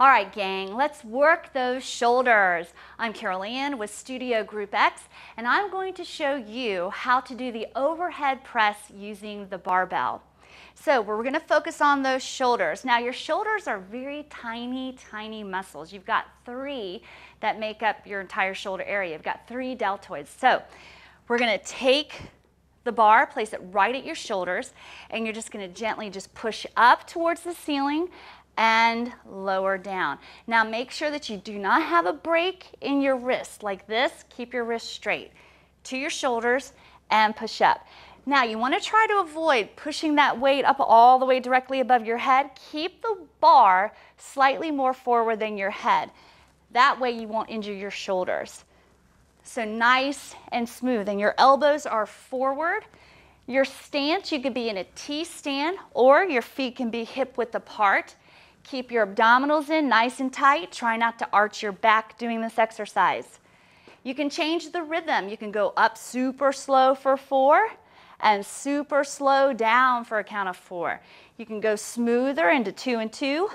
All right, gang, let's work those shoulders. I'm Carol Ann with Studio Group X, and I'm going to show you how to do the overhead press using the barbell. So we're gonna focus on those shoulders. Now your shoulders are very tiny, tiny muscles. You've got three that make up your entire shoulder area. You've got three deltoids. So we're gonna take the bar, place it right at your shoulders, and you're just gonna gently just push up towards the ceiling and lower down. Now make sure that you do not have a break in your wrist like this. Keep your wrist straight to your shoulders and push up. Now you want to try to avoid pushing that weight up all the way directly above your head. Keep the bar slightly more forward than your head. That way you won't injure your shoulders. So nice and smooth. And your elbows are forward. Your stance, you could be in a T stand or your feet can be hip width apart. Keep your abdominals in nice and tight. Try not to arch your back doing this exercise. You can change the rhythm. You can go up super slow for four and super slow down for a count of four. You can go smoother into two and two.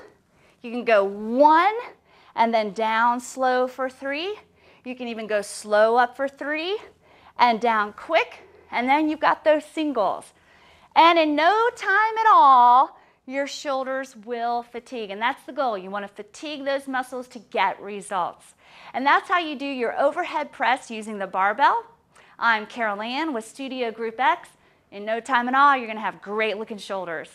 You can go one and then down slow for three. You can even go slow up for three and down quick. And then you've got those singles. And in no time at all, your shoulders will fatigue. And that's the goal. You want to fatigue those muscles to get results. And that's how you do your overhead press using the barbell. I'm Carol Ann with Studio Group X. In no time at all, you're going to have great looking shoulders.